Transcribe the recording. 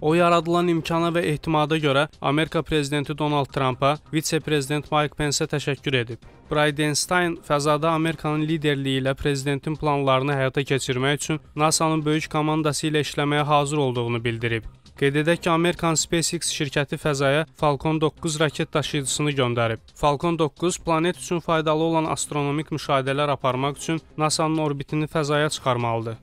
O yaradılan imkana və ehtimada görə Amerika prezidenti Donald Trumpa, vitse-prezident Mike Pence-ə təşəkkür edib. Bridenstine fəzada Amerikanın liderliyi ilə prezidentin planlarını həyata keçirmək üçün NASA-nın böyük komandası ilə işləməyə hazır olduğunu bildirib. Qeyd edək ki, Amerikan SpaceX şirkəti fəzaya Falcon 9 raket daşıyıcısını göndərib. Falcon 9 planet üçün faydalı olan astronomik müşahidələr aparmaq üçün NASA-nın orbitini fəzaya çıxarmalıdır.